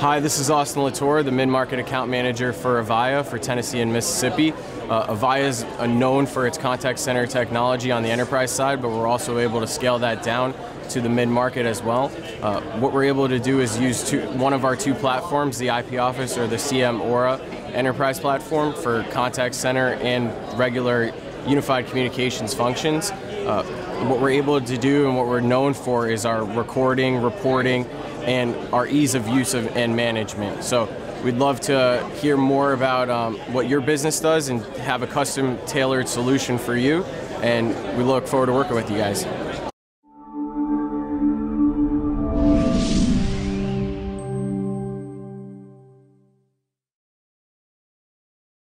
Hi, this is Austin Latour, the mid-market account manager for Avaya for Tennessee and Mississippi. Uh, Avaya is uh, known for its contact center technology on the enterprise side, but we're also able to scale that down to the mid-market as well. Uh, what we're able to do is use two, one of our two platforms, the IP Office or the CM Aura enterprise platform for contact center and regular unified communications functions. Uh, what we're able to do and what we're known for is our recording, reporting, and our ease of use of, and management. So we'd love to hear more about um, what your business does and have a custom tailored solution for you. And we look forward to working with you guys.